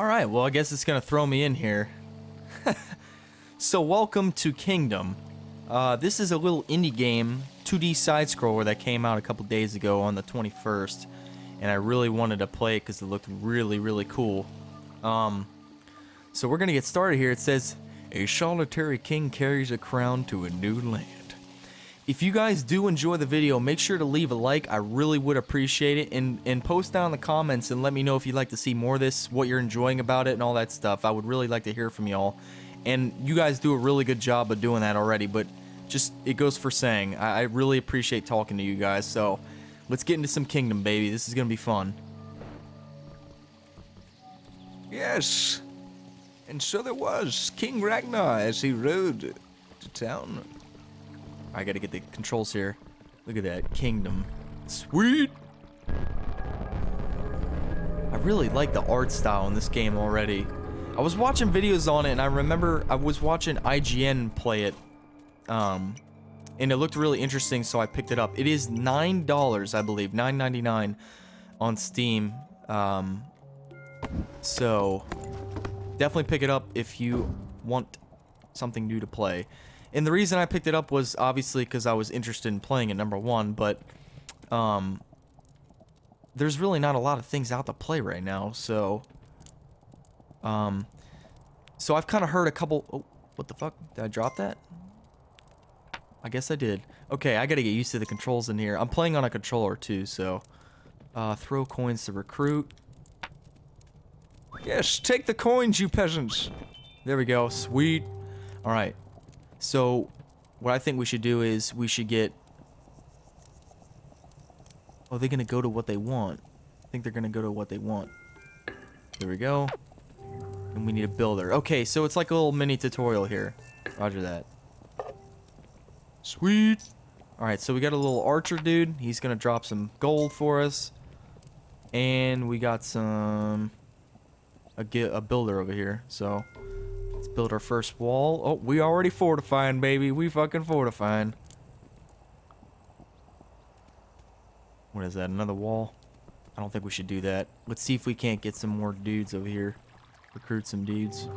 Alright, well I guess it's gonna throw me in here. so welcome to Kingdom. Uh, this is a little indie game, 2D side-scroller that came out a couple days ago on the 21st. And I really wanted to play it because it looked really, really cool. Um, so we're gonna get started here. It says, a solitary king carries a crown to a new land. If you guys do enjoy the video, make sure to leave a like. I really would appreciate it. And, and post down in the comments and let me know if you'd like to see more of this, what you're enjoying about it, and all that stuff. I would really like to hear from y'all. And you guys do a really good job of doing that already, but just, it goes for saying. I, I really appreciate talking to you guys. So, let's get into some Kingdom, baby. This is going to be fun. Yes. And so there was King Ragnar as he rode to town. I gotta get the controls here. Look at that. Kingdom. Sweet! I really like the art style in this game already. I was watching videos on it and I remember I was watching IGN play it. Um, and it looked really interesting so I picked it up. It is $9, I believe. $9.99 on Steam. Um, so, definitely pick it up if you want something new to play. And the reason I picked it up was obviously because I was interested in playing it, number one, but um, there's really not a lot of things out to play right now, so um, so I've kind of heard a couple, oh, what the fuck, did I drop that? I guess I did. Okay, I gotta get used to the controls in here. I'm playing on a controller too, so uh, throw coins to recruit. Yes, take the coins, you peasants. There we go, sweet. All right, so, what I think we should do is we should get... Oh, they're going to go to what they want. I think they're going to go to what they want. There we go. And we need a builder. Okay, so it's like a little mini tutorial here. Roger that. Sweet. Alright, so we got a little archer dude. He's going to drop some gold for us. And we got some... A, a builder over here, so build our first wall. Oh, we already fortifying, baby. We fucking fortifying. What is that? Another wall? I don't think we should do that. Let's see if we can't get some more dudes over here. Recruit some dudes.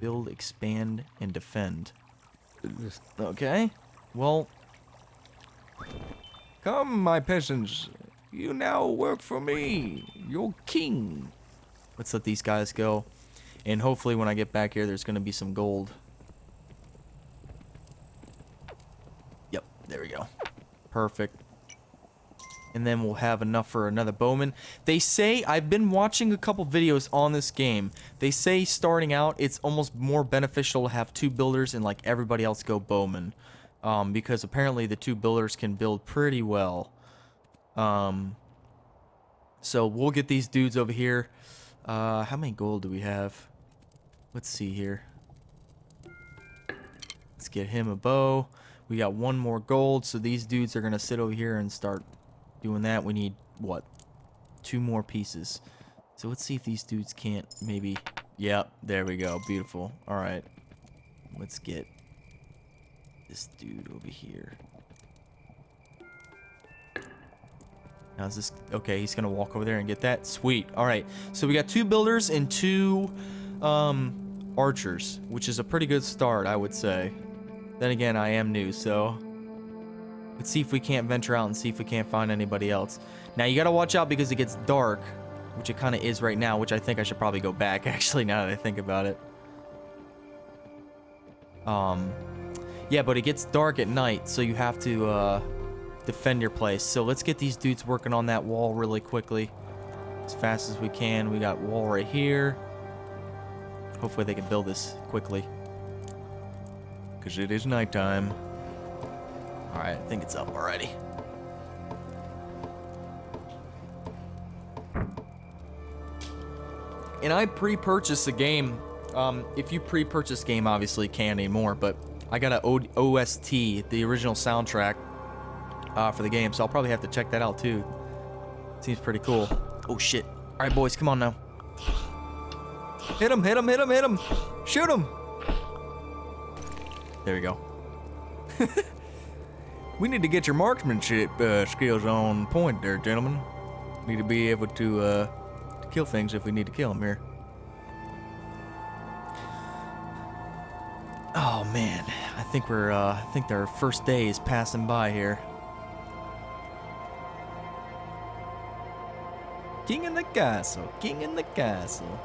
Build, expand, and defend. Okay. Well. Come, my peasants. You now work for me. You're king. Let's let these guys go. And hopefully when I get back here, there's going to be some gold. Yep, there we go. Perfect. And then we'll have enough for another bowman. They say, I've been watching a couple videos on this game. They say starting out, it's almost more beneficial to have two builders and like everybody else go bowman. Um, because apparently the two builders can build pretty well. Um, so we'll get these dudes over here. Uh, how many gold do we have? Let's see here. Let's get him a bow. We got one more gold, so these dudes are going to sit over here and start doing that. We need, what, two more pieces. So let's see if these dudes can't maybe... Yep, there we go. Beautiful. All right. Let's get this dude over here. Now is this... Okay, he's going to walk over there and get that. Sweet. All right. So we got two builders and two... Um, archers, which is a pretty good start, I would say. Then again, I am new, so let's see if we can't venture out and see if we can't find anybody else. Now, you gotta watch out because it gets dark, which it kind of is right now, which I think I should probably go back, actually, now that I think about it. Um, yeah, but it gets dark at night, so you have to, uh, defend your place. So let's get these dudes working on that wall really quickly. As fast as we can. We got wall right here. Hopefully they can build this quickly. Because it is nighttime. Alright, I think it's up already. And I pre-purchased the game. Um, if you pre-purchase game, obviously can't anymore, but I got an OST, the original soundtrack uh, for the game, so I'll probably have to check that out too. Seems pretty cool. Oh shit. Alright boys, come on now. Hit him, hit him, hit him, hit him. Shoot him. There we go. we need to get your marksmanship uh, skills on point there, gentlemen. Need to be able to, uh, to kill things if we need to kill them here. Oh man, I think we're uh, I think our first day is passing by here. King in the castle, king in the castle.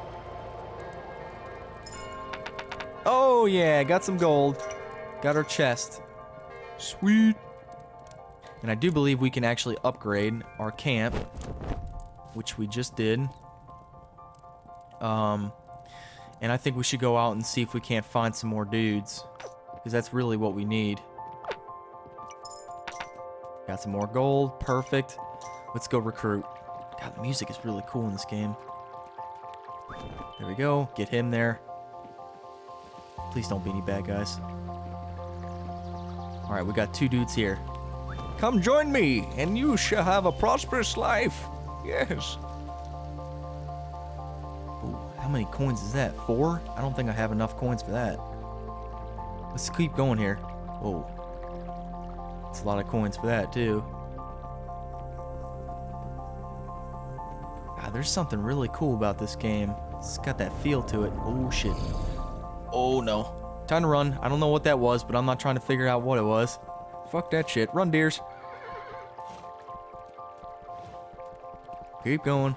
Oh yeah, got some gold. Got our chest. Sweet. And I do believe we can actually upgrade our camp, which we just did. Um, and I think we should go out and see if we can't find some more dudes. Because that's really what we need. Got some more gold. Perfect. Let's go recruit. God, the music is really cool in this game. There we go. Get him there. Please don't be any bad guys. Alright, we got two dudes here. Come join me, and you shall have a prosperous life. Yes. Ooh, how many coins is that? Four? I don't think I have enough coins for that. Let's keep going here. Oh. It's a lot of coins for that, too. God, there's something really cool about this game. It's got that feel to it. Oh, shit. Oh, no. Time to run. I don't know what that was, but I'm not trying to figure out what it was. Fuck that shit. Run, deers. Keep going.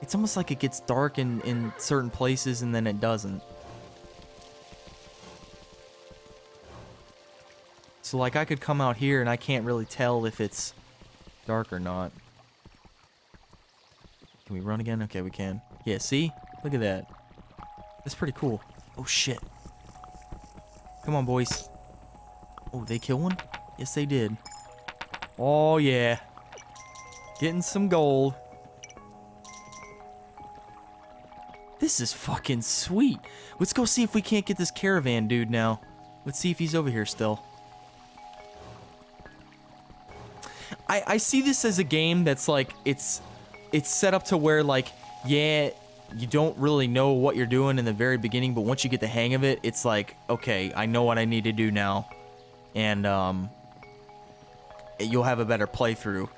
It's almost like it gets dark in, in certain places and then it doesn't. So like I could come out here and I can't really tell if it's dark or not. Can we run again? Okay, we can. Yeah, see? Look at that. That's pretty cool. Oh shit. Come on, boys. Oh, they kill one? Yes, they did. Oh yeah. Getting some gold. This is fucking sweet. Let's go see if we can't get this caravan dude now. Let's see if he's over here still. I, I see this as a game that's like, it's, it's set up to where like, yeah, you don't really know what you're doing in the very beginning, but once you get the hang of it, it's like, okay, I know what I need to do now. And, um, you'll have a better playthrough.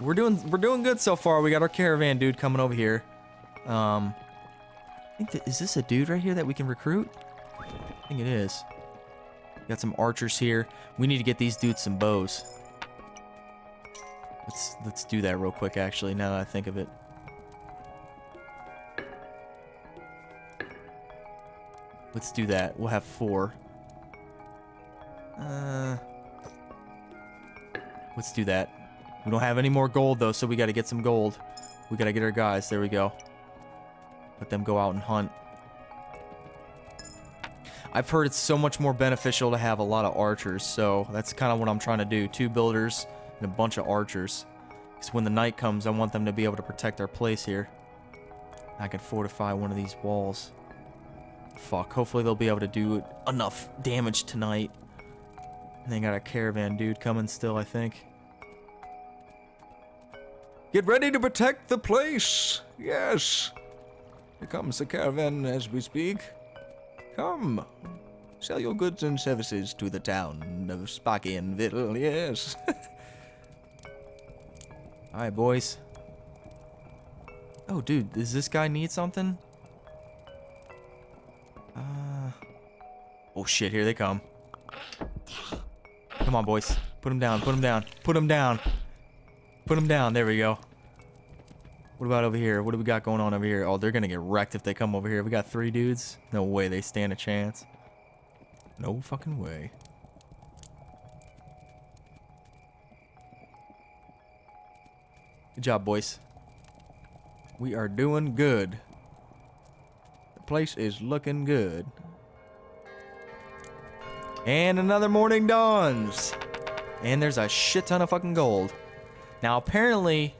We're doing, we're doing good so far. We got our caravan dude coming over here. Um, I think that, is this a dude right here that we can recruit? I think it is. Got some archers here. We need to get these dudes some bows. Let's let's do that real quick actually now that I think of it. Let's do that. We'll have four. Uh Let's do that. We don't have any more gold though, so we got to get some gold. We got to get our guys. There we go. Let them go out and hunt. I've heard it's so much more beneficial to have a lot of archers, so that's kind of what I'm trying to do. Two builders and a bunch of archers. Because when the night comes, I want them to be able to protect our place here. I can fortify one of these walls. Fuck, hopefully they'll be able to do enough damage tonight. And they got a caravan dude coming still, I think. Get ready to protect the place. Yes. Here comes the caravan as we speak. Come. Sell your goods and services to the town of Sparkianville, yes. Alright, boys. Oh, dude, does this guy need something? Uh... Oh, shit, here they come. Come on, boys. Put them down, put them down, put them down. Put them down, there we go. What about over here? What do we got going on over here? Oh, they're gonna get wrecked if they come over here. We got three dudes. No way they stand a chance. No fucking way. Good job, boys. We are doing good. Place is looking good. And another morning dawns. And there's a shit ton of fucking gold. Now, apparently,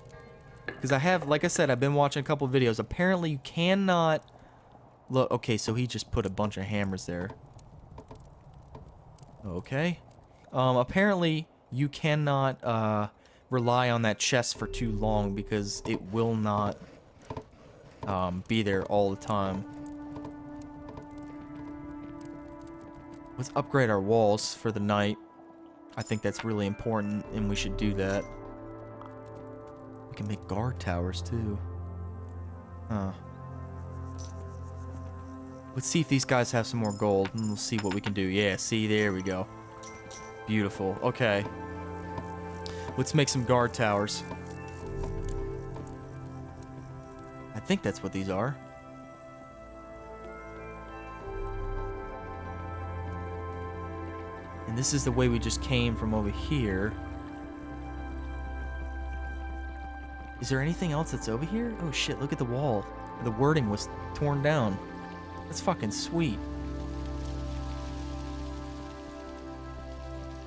because I have, like I said, I've been watching a couple videos. Apparently, you cannot... Look, okay, so he just put a bunch of hammers there. Okay. Um, apparently, you cannot, uh, rely on that chest for too long because it will not, um, be there all the time. Let's upgrade our walls for the night. I think that's really important, and we should do that. We can make guard towers, too. Huh. Let's see if these guys have some more gold, and we'll see what we can do. Yeah, see, there we go. Beautiful. Okay. Let's make some guard towers. I think that's what these are. And this is the way we just came from over here. Is there anything else that's over here? Oh shit, look at the wall. The wording was torn down. That's fucking sweet.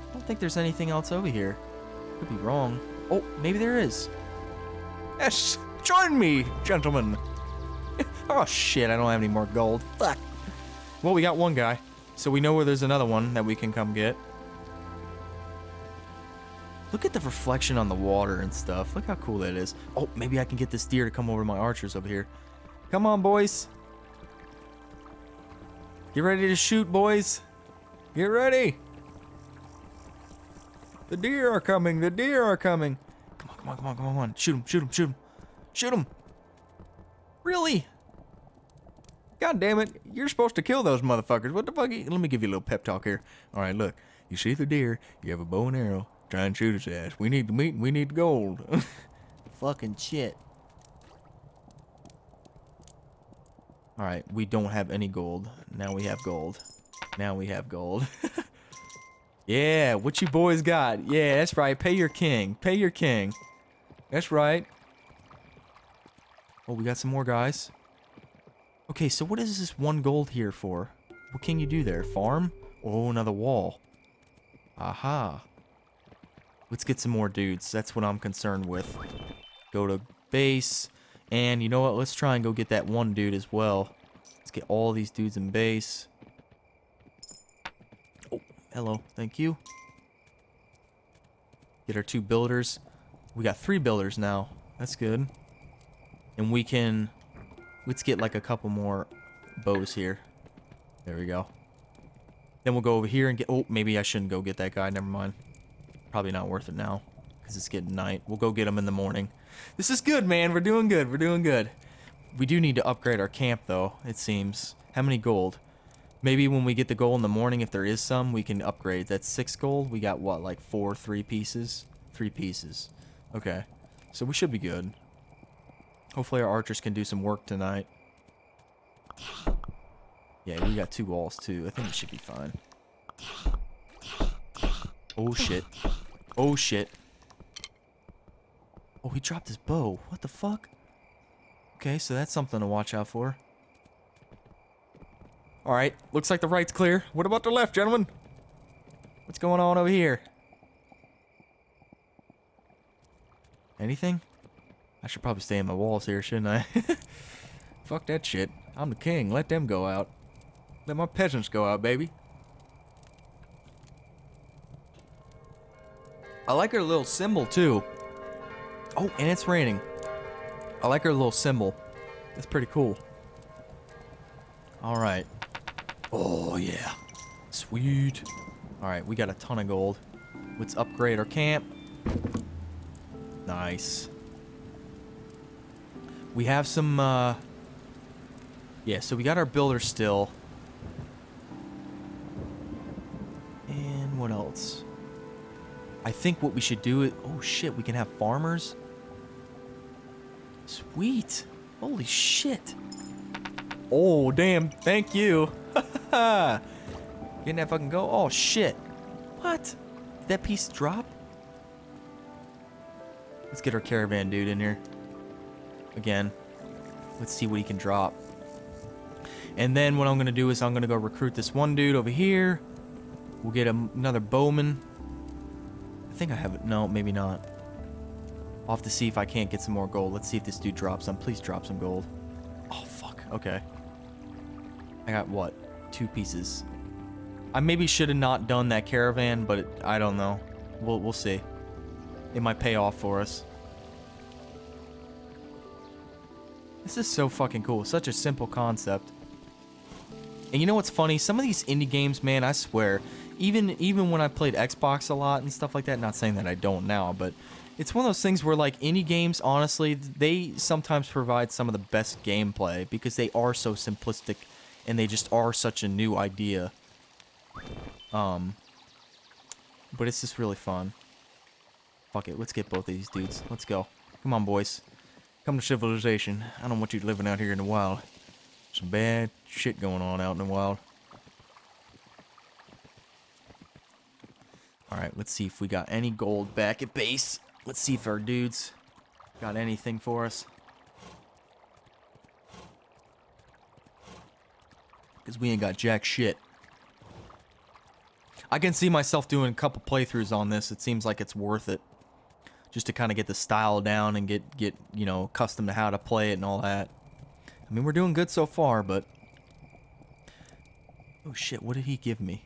I don't think there's anything else over here. Could be wrong. Oh, maybe there is. Yes, join me, gentlemen. Oh shit, I don't have any more gold. Fuck. Well, we got one guy. So we know where there's another one that we can come get. Look at the reflection on the water and stuff. Look how cool that is. Oh, maybe I can get this deer to come over to my archers over here. Come on, boys. Get ready to shoot, boys. Get ready. The deer are coming. The deer are coming. Come on, come on, come on, come on. Shoot him, shoot him, shoot him. Shoot him. Really? God damn it. You're supposed to kill those motherfuckers. What the fuck? Let me give you a little pep talk here. All right, look. You see the deer. You have a bow and arrow. Try and shoot his ass. We need the meat and we need the gold. Fucking shit. Alright, we don't have any gold. Now we have gold. Now we have gold. yeah, what you boys got? Yeah, that's right. Pay your king. Pay your king. That's right. Oh, we got some more guys. Okay, so what is this one gold here for? What can you do there? Farm? Oh, another wall. Aha. Let's get some more dudes. That's what I'm concerned with. Go to base. And you know what? Let's try and go get that one dude as well. Let's get all these dudes in base. Oh, hello. Thank you. Get our two builders. We got three builders now. That's good. And we can... Let's get like a couple more bows here. There we go. Then we'll go over here and get... Oh, maybe I shouldn't go get that guy. Never mind. Probably not worth it now. Because it's getting night. We'll go get him in the morning. This is good, man. We're doing good. We're doing good. We do need to upgrade our camp, though, it seems. How many gold? Maybe when we get the gold in the morning, if there is some, we can upgrade. That's six gold. We got, what, like four, three pieces? Three pieces. Okay. So we should be good. Hopefully our archers can do some work tonight. Yeah, we got two walls, too. I think it should be fine. Oh, shit. Oh, shit. Oh, he dropped his bow. What the fuck? Okay, so that's something to watch out for. Alright, looks like the right's clear. What about the left, gentlemen? What's going on over here? Anything? I should probably stay in my walls here, shouldn't I? Fuck that shit. I'm the king. Let them go out. Let my peasants go out, baby. I like her little symbol, too. Oh, and it's raining. I like her little symbol. It's pretty cool. Alright. Oh, yeah. Sweet. Alright, we got a ton of gold. Let's upgrade our camp. Nice. We have some, uh... Yeah, so we got our builder still. And what else? I think what we should do is... Oh, shit, we can have farmers? Sweet. Holy shit. Oh, damn. Thank you. Getting that fucking go? Oh, shit. What? Did that piece drop? Let's get our caravan dude in here. Again. Let's see what he can drop. And then what I'm going to do is I'm going to go recruit this one dude over here. We'll get another bowman. I think I have it. No, maybe not. I'll have to see if I can't get some more gold. Let's see if this dude drops some. Please drop some gold. Oh, fuck. Okay. I got, what? Two pieces. I maybe should have not done that caravan, but it, I don't know. We'll, we'll see. It might pay off for us. This is so fucking cool. Such a simple concept. And you know what's funny? Some of these indie games, man, I swear, even even when I played Xbox a lot and stuff like that, not saying that I don't now, but it's one of those things where like indie games, honestly, they sometimes provide some of the best gameplay because they are so simplistic and they just are such a new idea. Um, but it's just really fun. Fuck it, let's get both of these dudes. Let's go. Come on, boys. Come to civilization. I don't want you living out here in the wild. Some bad shit going on out in the wild. Alright, let's see if we got any gold back at base. Let's see if our dudes got anything for us. Because we ain't got jack shit. I can see myself doing a couple playthroughs on this. It seems like it's worth it. Just to kind of get the style down and get, get, you know, accustomed to how to play it and all that. I mean, we're doing good so far, but... Oh shit, what did he give me?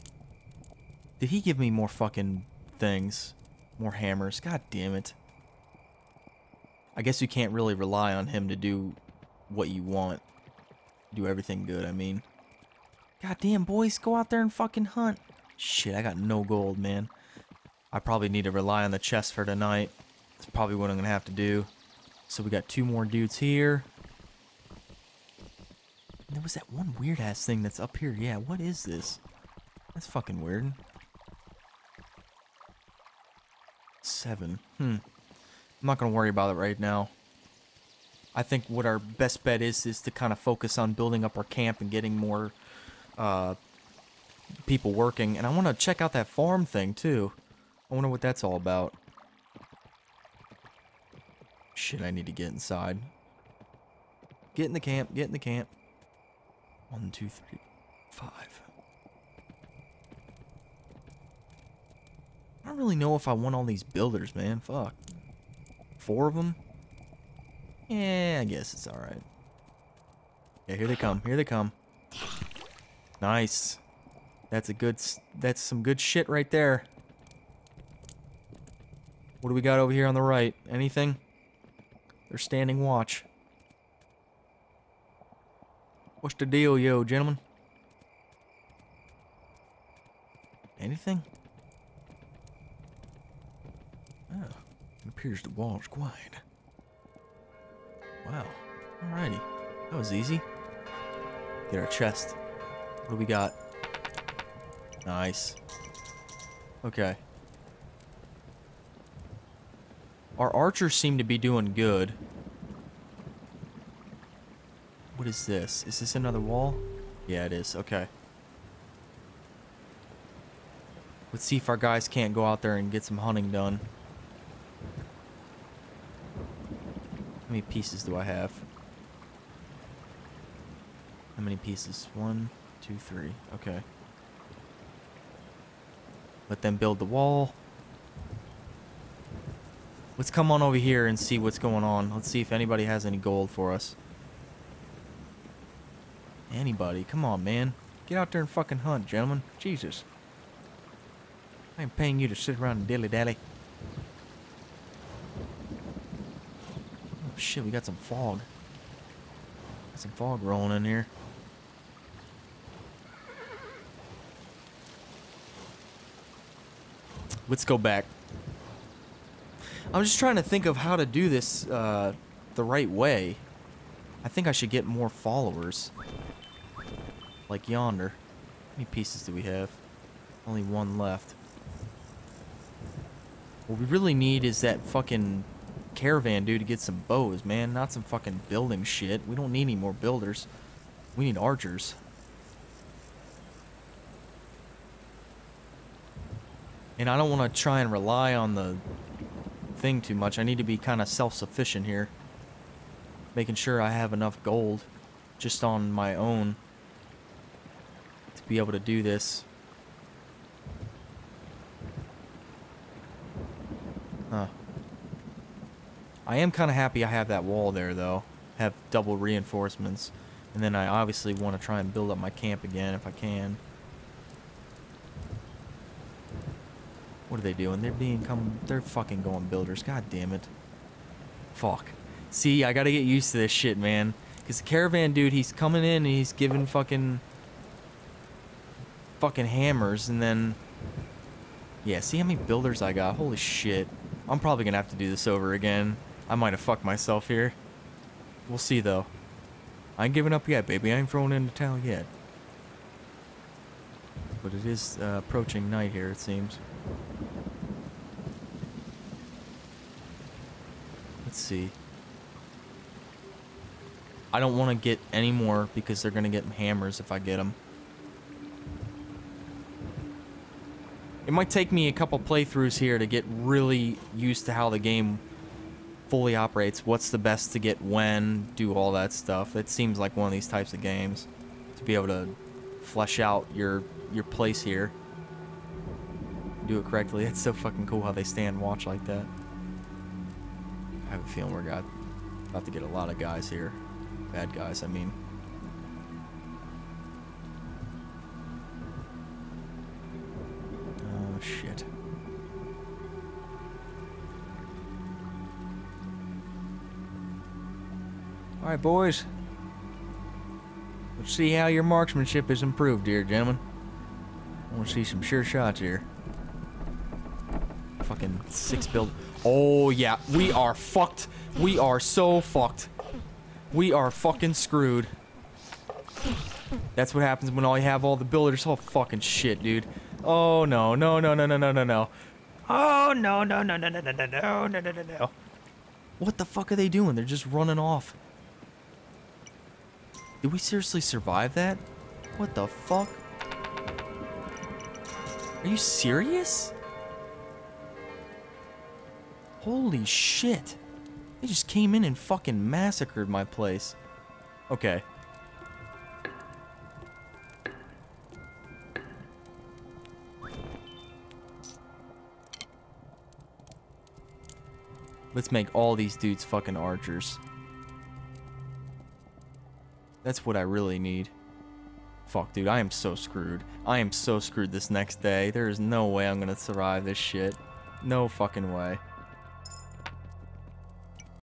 Did he give me more fucking things? More hammers? God damn it. I guess you can't really rely on him to do what you want. Do everything good, I mean. God damn, boys, go out there and fucking hunt. Shit, I got no gold, man. I probably need to rely on the chest for tonight. That's probably what I'm going to have to do. So we got two more dudes here. And there was that one weird-ass thing that's up here. Yeah, what is this? That's fucking weird. Seven. Hmm. I'm not going to worry about it right now. I think what our best bet is is to kind of focus on building up our camp and getting more uh, people working. And I want to check out that farm thing, too. I wonder what that's all about. Shit, I need to get inside. Get in the camp, get in the camp. One, two, three, five. I don't really know if I want all these builders, man. Fuck. Four of them? Yeah, I guess it's alright. Yeah, here they come. Here they come. Nice. That's a good... That's some good shit right there. What do we got over here on the right? Anything? They're standing watch. What's the deal, yo, gentlemen? Anything? Oh, it appears the wall's quiet. Wow. Alrighty. That was easy. Get our chest. What do we got? Nice. Okay. Our archers seem to be doing good. What is this? Is this another wall? Yeah, it is. Okay. Let's see if our guys can't go out there and get some hunting done. How many pieces do I have? How many pieces? One, two, three. Okay. Let them build the wall. Let's come on over here and see what's going on. Let's see if anybody has any gold for us. Anybody. Come on, man. Get out there and fucking hunt, gentlemen. Jesus. I ain't paying you to sit around and dilly-dally. Oh, shit, we got some fog. Got some fog rolling in here. Let's go back. I'm just trying to think of how to do this uh, the right way. I think I should get more followers. Like yonder. How many pieces do we have? Only one left. What we really need is that fucking caravan dude to get some bows, man. Not some fucking building shit. We don't need any more builders. We need archers. And I don't want to try and rely on the thing too much. I need to be kind of self-sufficient here. Making sure I have enough gold just on my own to be able to do this. Huh. I am kind of happy I have that wall there, though. Have double reinforcements. And then I obviously want to try and build up my camp again if I can. Are they doing? They're being come. They're fucking going builders. God damn it. Fuck. See, I gotta get used to this shit, man. Cause the caravan dude, he's coming in and he's giving fucking fucking hammers, and then yeah. See how many builders I got? Holy shit. I'm probably gonna have to do this over again. I might have fucked myself here. We'll see though. I ain't giving up yet, baby. I ain't thrown in the towel yet. but it is uh, approaching night here, it seems. Let's see. I don't want to get any more because they're going to get hammers if I get them. It might take me a couple playthroughs here to get really used to how the game fully operates. What's the best to get when, do all that stuff. It seems like one of these types of games to be able to flesh out your your place here. Do it correctly. It's so fucking cool how they stand and watch like that. I have a feeling we're got, about to get a lot of guys here. Bad guys, I mean. Oh, shit. All right, boys. Let's see how your marksmanship is improved here, gentlemen. I want to see some sure shots here. Fucking six build. Oh, yeah. We are fucked. We are so fucked. We are fucking screwed. That's what happens when I have all the builders. Oh, fucking shit, dude. Oh, no. No, no, no, no, no, no, no. Oh, no, no, no, no, no, no, no, no, no, no, no, no. What the fuck are they doing? They're just running off. Did we seriously survive that? What the fuck? Are you serious? Holy shit. They just came in and fucking massacred my place. Okay. Let's make all these dudes fucking archers. That's what I really need. Fuck, dude, I am so screwed. I am so screwed this next day. There is no way I'm gonna survive this shit. No fucking way.